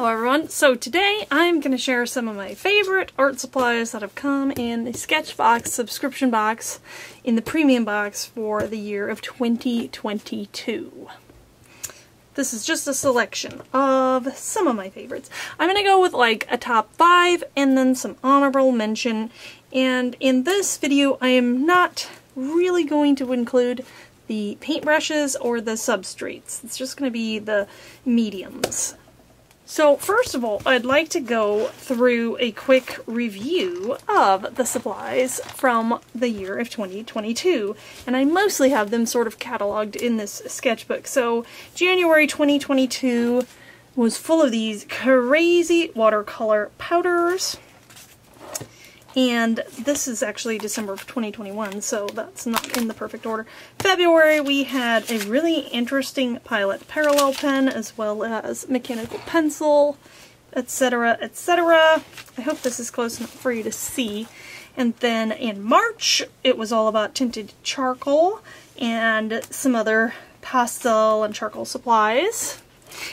Hello everyone, so today I'm going to share some of my favorite art supplies that have come in the Sketchbox subscription box in the premium box for the year of 2022. This is just a selection of some of my favorites. I'm going to go with like a top five and then some honorable mention and in this video I am not really going to include the paintbrushes or the substrates. It's just going to be the mediums. So first of all, I'd like to go through a quick review of the supplies from the year of 2022. And I mostly have them sort of cataloged in this sketchbook. So January 2022 was full of these crazy watercolor powders and this is actually December of 2021, so that's not in the perfect order. February, we had a really interesting Pilot Parallel pen, as well as mechanical pencil, etc., etc. I hope this is close enough for you to see. And then in March, it was all about tinted charcoal and some other pastel and charcoal supplies.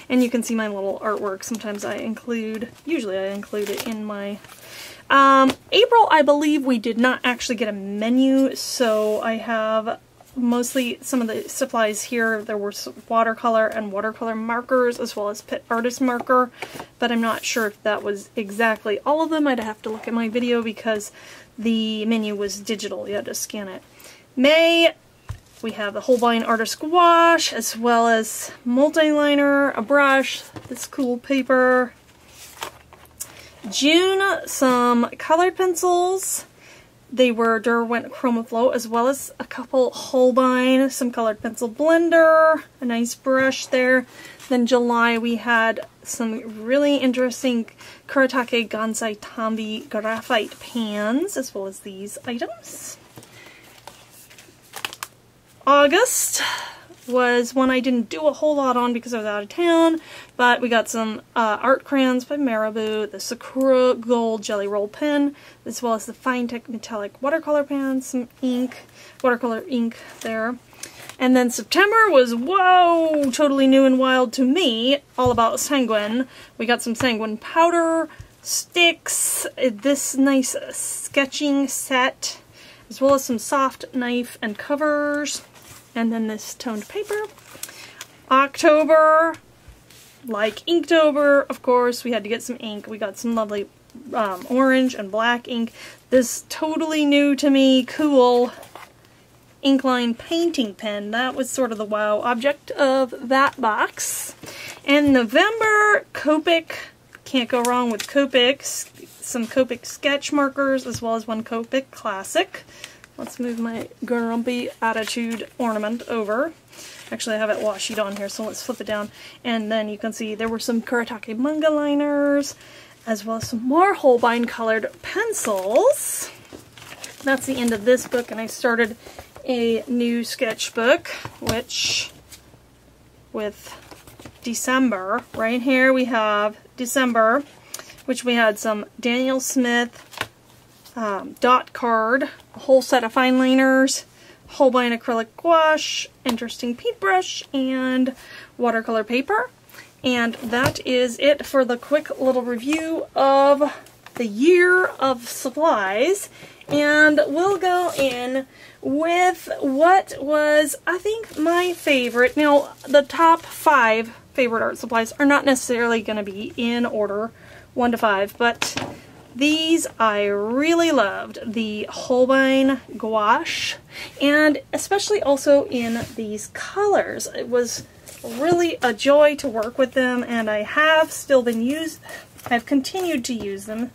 And you can see my little artwork. Sometimes I include, usually I include it in my um, April, I believe we did not actually get a menu, so I have mostly some of the supplies here. There were watercolor and watercolor markers as well as Pitt Artist marker, but I'm not sure if that was exactly all of them. I'd have to look at my video because the menu was digital. You had to scan it. May, we have the Holbein Artist Gouache as well as multi-liner, a brush, this cool paper, June, some colored pencils. They were Derwent Chromaflow as well as a couple Holbein, some colored pencil blender, a nice brush there. Then July we had some really interesting Kuretake Gansai Tambi graphite pans as well as these items. August was one I didn't do a whole lot on because I was out of town, but we got some uh, art crayons by Marabu, the Sakura Gold Gelly Roll pen, as well as the Finetec Metallic watercolor pen, some ink, watercolor ink there. And then September was, whoa, totally new and wild to me, all about Sanguine. We got some Sanguine powder, sticks, this nice sketching set, as well as some soft knife and covers and then this toned paper. October, like Inktober, of course, we had to get some ink. We got some lovely um, orange and black ink. This totally new to me, cool Inkline painting pen. That was sort of the wow object of that box. And November, Copic. Can't go wrong with Copic. Some Copic sketch markers as well as one Copic Classic. Let's move my grumpy attitude ornament over. Actually, I have it washi on here, so let's flip it down. And then you can see there were some Kuretake manga liners, as well as some more Holbein colored pencils. That's the end of this book, and I started a new sketchbook, which with December. Right here we have December, which we had some Daniel Smith um, dot card, a whole set of fine liners, Holbein acrylic gouache, interesting paintbrush, and watercolor paper. And that is it for the quick little review of the year of supplies. And we'll go in with what was, I think, my favorite. Now, the top five favorite art supplies are not necessarily going to be in order, one to five, but these I really loved, the Holbein gouache, and especially also in these colors. It was really a joy to work with them, and I have still been used, I've continued to use them.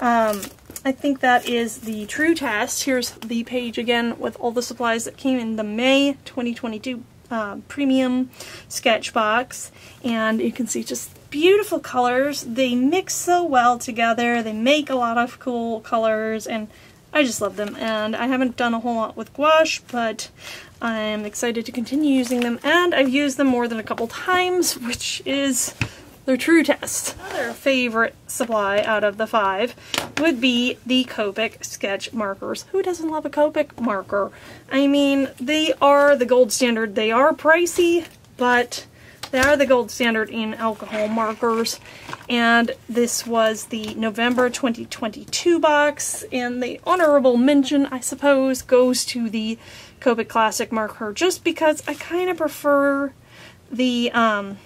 Um, I think that is the true test. Here's the page again with all the supplies that came in the May 2022 uh, premium Sketchbox, and you can see just beautiful colors. They mix so well together. They make a lot of cool colors and I just love them. And I haven't done a whole lot with gouache, but I'm excited to continue using them. And I've used them more than a couple times, which is their true test. Another favorite supply out of the five would be the Copic sketch markers. Who doesn't love a Copic marker? I mean, they are the gold standard. They are pricey, but They are the gold standard in alcohol markers. And this was the November 2022 box. And the honorable mention, I suppose, goes to the Copic Classic marker just because I kind of prefer the um,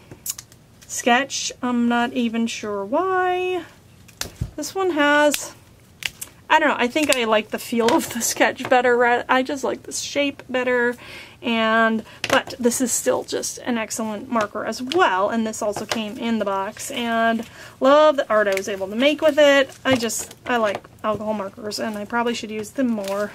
sketch. I'm not even sure why. This one has I don't know, I think I like the feel of the sketch better. I just like the shape better. And, but this is still just an excellent marker as well. And this also came in the box. And love the art I was able to make with it. I just, I like alcohol markers and I probably should use them more.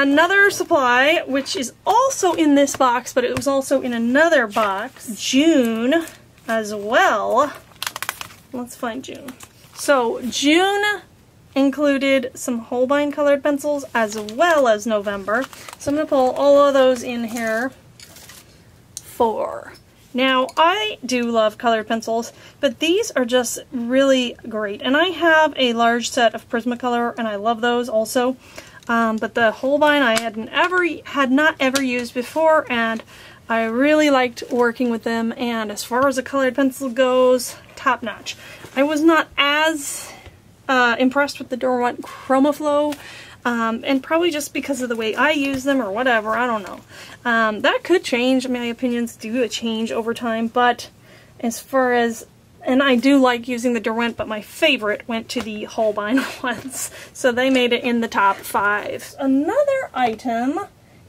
Another supply, which is also in this box, but it was also in another box, June as well. Let's find June. So June included some Holbein colored pencils as well as November. So I'm going to pull all of those in here Four. Now, I do love colored pencils, but these are just really great. And I have a large set of Prismacolor, and I love those also. Um, but the Holbein I hadn't ever had not ever used before, and I really liked working with them. And as far as a colored pencil goes, top notch. I was not as uh, impressed with the Derwent ChromaFlow, um, and probably just because of the way I use them or whatever, I don't know. Um, that could change, my opinions do change over time, but as far as, and I do like using the Derwent, but my favorite went to the Holbein ones, so they made it in the top five. Another item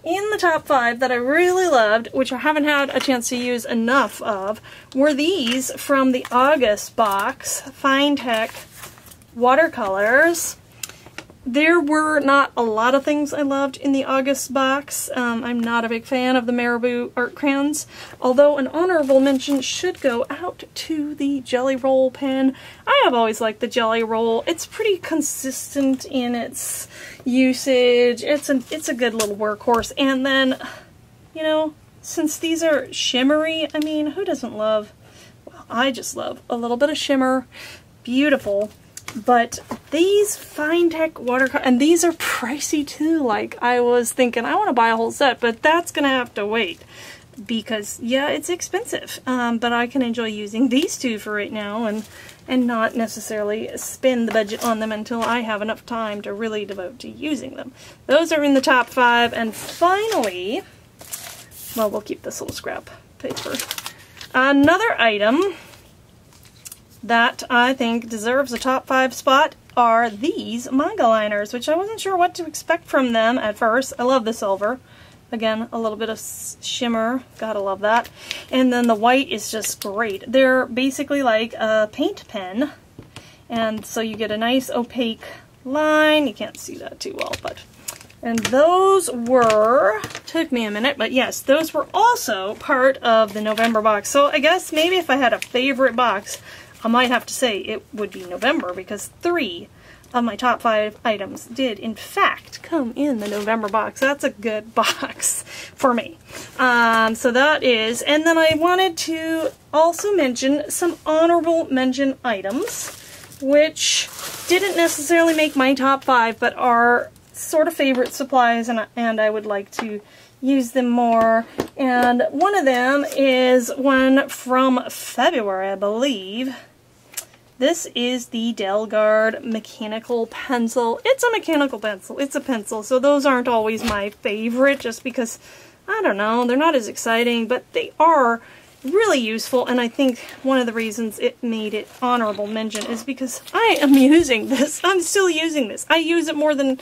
in the top five that I really loved, which I haven't had a chance to use enough of, were these from the August box, Finetec watercolors. There were not a lot of things I loved in the August box. Um, I'm not a big fan of the Marabu art crayons, although an honorable mention should go out to the Gelly Roll pen. I have always liked the Gelly Roll. It's pretty consistent in its usage. It's, an, it's a good little workhorse. And then, you know, since these are shimmery, I mean, who doesn't love, well, I just love a little bit of shimmer. Beautiful. But these Finetec watercolor, and these are pricey too. Like, I was thinking, I want to buy a whole set, but that's to have to wait. Because, yeah, it's expensive. Um, but I can enjoy using these two for right now and, and not necessarily spend the budget on them until I have enough time to really devote to using them. Those are in the top five. And finally, well, we'll keep this little scrap paper. Another item that I think deserves a top five spot are these manga liners, which I wasn't sure what to expect from them at first. I love the silver. Again, a little bit of shimmer. Gotta love that. And then the white is just great. They're basically like a paint pen. And so you get a nice opaque line. You can't see that too well, but... And those were... Took me a minute, but yes, those were also part of the November box. So I guess maybe if I had a favorite box, I might have to say it would be November because three of my top five items did in fact come in the November box. That's a good box for me. Um, so that is, and then I wanted to also mention some honorable mention items which didn't necessarily make my top five but are sort of favorite supplies and, and I would like to use them more. And one of them is one from February, I believe. This is the Delguard mechanical pencil. It's a mechanical pencil. It's a pencil, so those aren't always my favorite just because, I don't know, they're not as exciting, but they are really useful, and I think one of the reasons it made it honorable mention is because I am using this. I'm still using this. I use it more than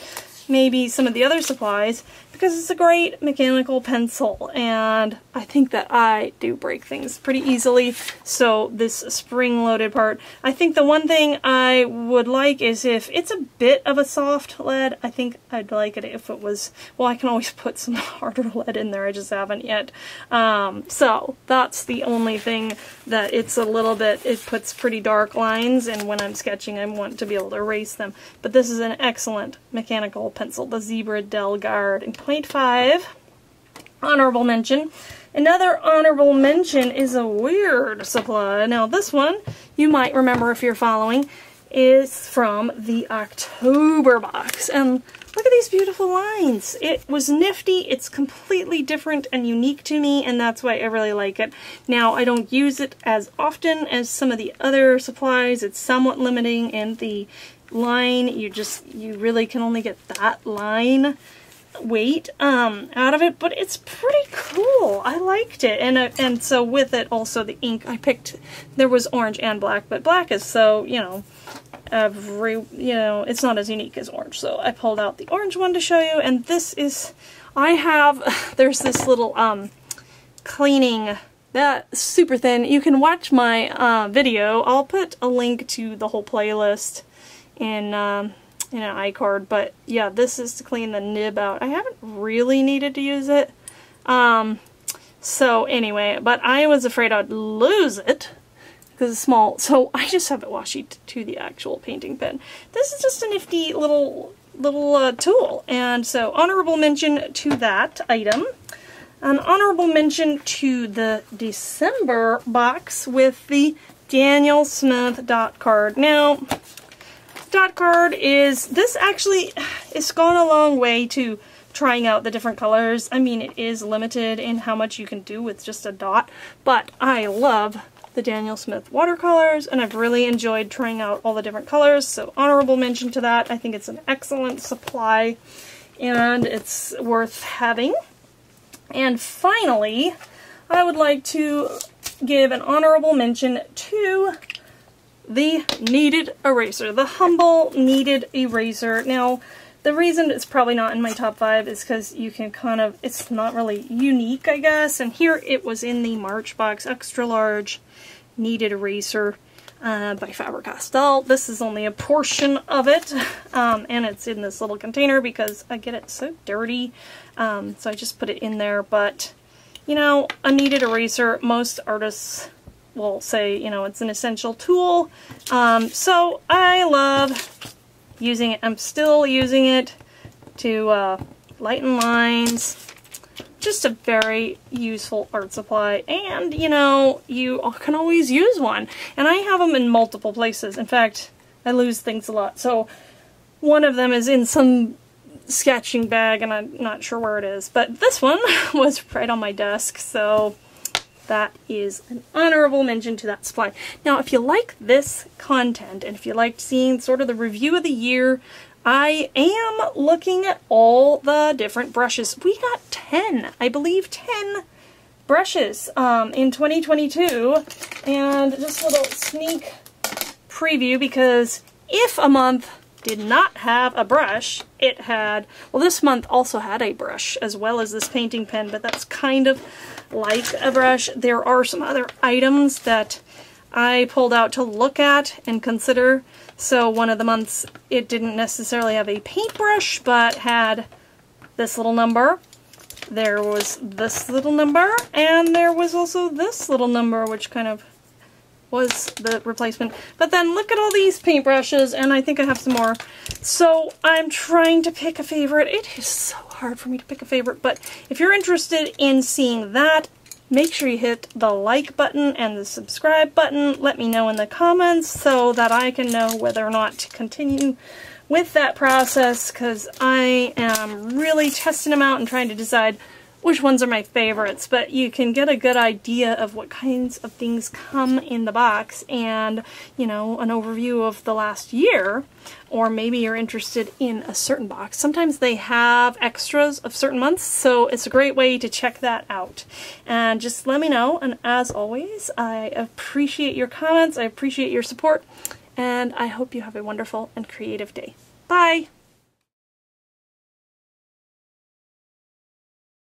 maybe some of the other supplies because it's a great mechanical pencil and I think that I do break things pretty easily. So this spring-loaded part I think the one thing I would like is if it's a bit of a soft lead I think I'd like it if it was well I can always put some harder lead in there I just haven't yet. Um, so that's the only thing that it's a little bit it puts pretty dark lines and when I'm sketching I want to be able to erase them. But this is an excellent mechanical pencil the Zebra Delguard 0.5. Honorable mention. Another honorable mention is a weird supply. Now this one, you might remember if you're following, is from the October box. And Look at these beautiful lines. It was nifty. It's completely different and unique to me, and that's why I really like it. Now, I don't use it as often as some of the other supplies. It's somewhat limiting in the line. You just, you really can only get that line weight um, out of it, but it's pretty cool. I liked it, and uh, and so with it also the ink I picked. There was orange and black, but black is so you know every you know it's not as unique as orange. So I pulled out the orange one to show you, and this is I have. There's this little um cleaning that super thin. You can watch my uh, video. I'll put a link to the whole playlist in. Um, in an iCard, but yeah, this is to clean the nib out. I haven't really needed to use it. Um, so anyway, but I was afraid I'd lose it because it's small, so I just have it washi to the actual painting pen. This is just a nifty little little uh, tool, and so honorable mention to that item. An honorable mention to the December box with the Daniel Smith dot card. Now, dot card is, this actually, it's gone a long way to trying out the different colors. I mean, it is limited in how much you can do with just a dot, but I love the Daniel Smith watercolors, and I've really enjoyed trying out all the different colors, so honorable mention to that. I think it's an excellent supply, and it's worth having. And finally, I would like to give an honorable mention to the kneaded eraser, the humble kneaded eraser. Now, the reason it's probably not in my top five is because you can kind of, it's not really unique, I guess. And here it was in the Marchbox Extra Large Kneaded Eraser uh, by Faber-Castell. This is only a portion of it, um, and it's in this little container because I get it so dirty. Um, so I just put it in there, but, you know, a kneaded eraser, most artists will say, you know, it's an essential tool. Um, so I love using it. I'm still using it to uh, lighten lines. Just a very useful art supply. And, you know, you can always use one. And I have them in multiple places. In fact, I lose things a lot. So one of them is in some sketching bag and I'm not sure where it is. But this one was right on my desk. So that is an honorable mention to that supply. Now, if you like this content, and if you liked seeing sort of the review of the year, I am looking at all the different brushes. We got 10, I believe 10 brushes um, in 2022, and just a little sneak preview because if a month did not have a brush, it had, well this month also had a brush as well as this painting pen, but that's kind of like a brush. There are some other items that I pulled out to look at and consider. So one of the months it didn't necessarily have a paintbrush, but had this little number. There was this little number, and there was also this little number, which kind of was the replacement. But then look at all these paintbrushes, and I think I have some more. So I'm trying to pick a favorite. It is so hard for me to pick a favorite, but if you're interested in seeing that, make sure you hit the like button and the subscribe button. Let me know in the comments so that I can know whether or not to continue with that process because I am really testing them out and trying to decide which ones are my favorites, but you can get a good idea of what kinds of things come in the box and, you know, an overview of the last year, or maybe you're interested in a certain box. Sometimes they have extras of certain months, so it's a great way to check that out. And just let me know, and as always, I appreciate your comments, I appreciate your support, and I hope you have a wonderful and creative day. Bye!